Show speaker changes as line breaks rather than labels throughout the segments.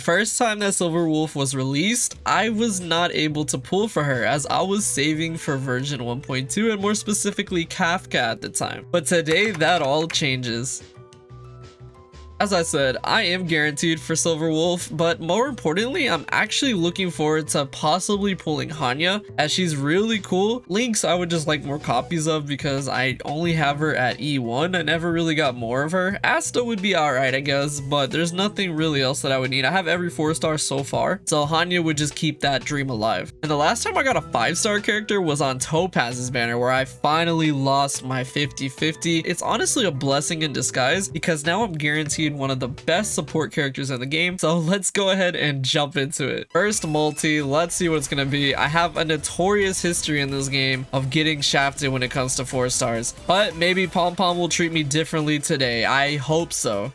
first time that Silver Wolf was released, I was not able to pull for her as I was saving for version 1.2 and more specifically Kafka at the time. But today that all changes. As I said, I am guaranteed for Silver Wolf, but more importantly, I'm actually looking forward to possibly pulling Hanya as she's really cool. Lynx I would just like more copies of because I only have her at E1. I never really got more of her. Asta would be alright I guess, but there's nothing really else that I would need. I have every 4 star so far, so Hanya would just keep that dream alive. And the last time I got a 5 star character was on Topaz's banner where I finally lost my 50-50. It's honestly a blessing in disguise because now I'm guaranteed one of the best support characters in the game. So let's go ahead and jump into it. First multi, let's see what it's gonna be. I have a notorious history in this game of getting shafted when it comes to four stars, but maybe Pom Pom will treat me differently today. I hope so.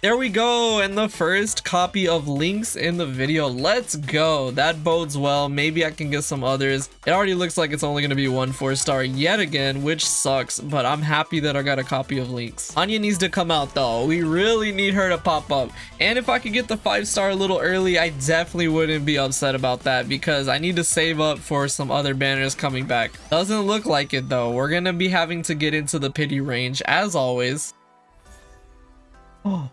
There we go, and the first copy of Lynx in the video. Let's go. That bodes well. Maybe I can get some others. It already looks like it's only going to be one four star yet again, which sucks, but I'm happy that I got a copy of Lynx. Hanya needs to come out though. We really need her to pop up. And if I could get the five star a little early, I definitely wouldn't be upset about that because I need to save up for some other banners coming back. Doesn't look like it though. We're going to be having to get into the pity range as always.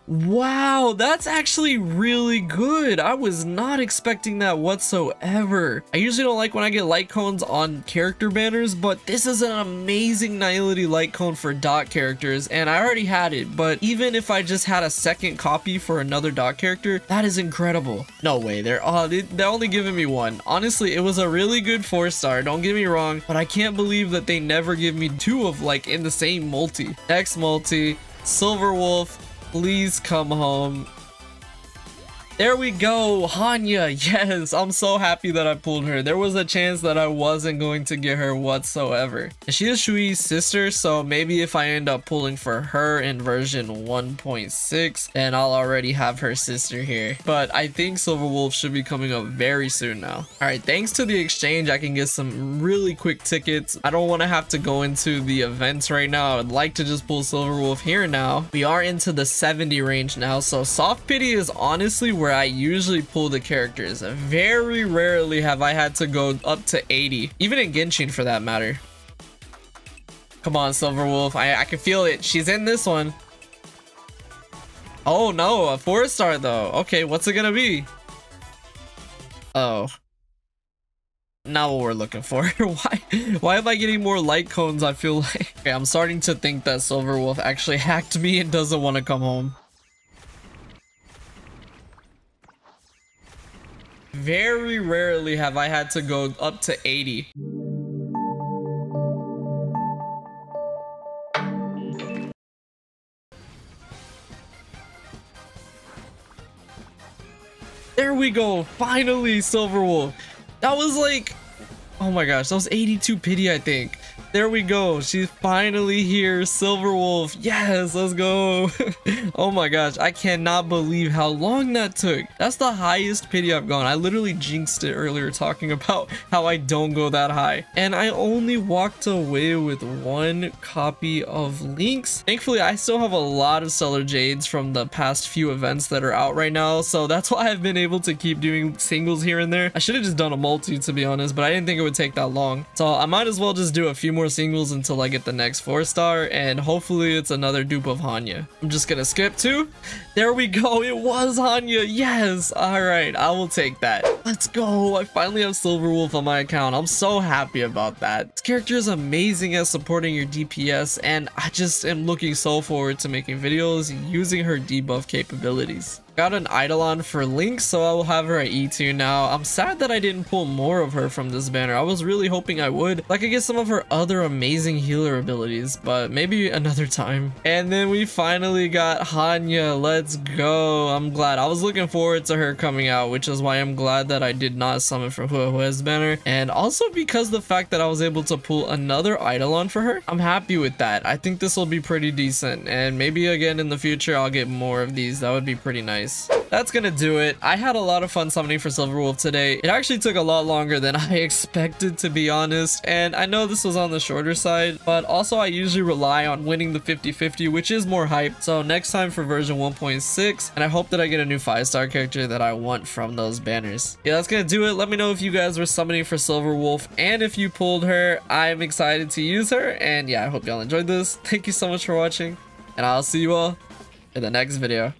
Wow, that's actually really good. I was not expecting that whatsoever. I usually don't like when I get light cones on character banners, but this is an amazing Nihility light cone for dot characters, and I already had it, but even if I just had a second copy for another dot character, that is incredible. No way, they're, oh, they, they're only giving me one. Honestly, it was a really good four star, don't get me wrong, but I can't believe that they never give me two of like in the same multi. Next multi, Silver Wolf, Please come home. There we go, Hanya. Yes, I'm so happy that I pulled her. There was a chance that I wasn't going to get her whatsoever. She is Xueyi's sister, so maybe if I end up pulling for her in version 1.6, then I'll already have her sister here. But I think Silver Wolf should be coming up very soon now. All right, thanks to the exchange, I can get some really quick tickets. I don't want to have to go into the events right now. I would like to just pull Silver Wolf here now. We are into the 70 range now, so Soft Pity is honestly where I usually pull the characters. Very rarely have I had to go up to 80, even in Genshin for that matter. Come on, Silver Wolf. I, I can feel it. She's in this one. Oh no, a four star though. Okay, what's it gonna be? Oh. Not what we're looking for. why why am I getting more light cones? I feel like okay, I'm starting to think that Silver Wolf actually hacked me and doesn't want to come home. Very rarely have I had to go up to 80. There we go. Finally, Silver Wolf. That was like, oh my gosh, that was 82 pity, I think. There we go. She's finally here. Silver Wolf. Yes, let's go. oh my gosh. I cannot believe how long that took. That's the highest pity I've gone. I literally jinxed it earlier talking about how I don't go that high. And I only walked away with one copy of Lynx. Thankfully, I still have a lot of Stellar Jades from the past few events that are out right now. So that's why I've been able to keep doing singles here and there. I should have just done a multi to be honest, but I didn't think it would take that long. So I might as well just do a few more singles until I get the next four star and hopefully it's another dupe of Hanya. I'm just gonna skip to. There we go. It was Hanya. Yes. All right. I will take that. Let's go. I finally have Silver Wolf on my account. I'm so happy about that. This character is amazing at supporting your DPS and I just am looking so forward to making videos using her debuff capabilities. Got an Eidolon for Lynx, so I will have her at E2 now. I'm sad that I didn't pull more of her from this banner. I was really hoping I would. Like I get some of her other amazing healer abilities, but maybe another time. And then we finally got Hanya. Let's go. I'm glad. I was looking forward to her coming out, which is why I'm glad that I did not summon for Huohuo's banner. And also because the fact that I was able to pull another Eidolon for her, I'm happy with that. I think this will be pretty decent. And maybe again in the future, I'll get more of these. That would be pretty nice. That's gonna do it. I had a lot of fun summoning for Silver Wolf today. It actually took a lot longer than I expected, to be honest. And I know this was on the shorter side, but also I usually rely on winning the 50-50, which is more hype. So next time for version 1.6, and I hope that I get a new 5-star character that I want from those banners. Yeah, that's gonna do it. Let me know if you guys were summoning for Silver Wolf, and if you pulled her, I'm excited to use her. And yeah, I hope y'all enjoyed this. Thank you so much for watching, and I'll see you all in the next video.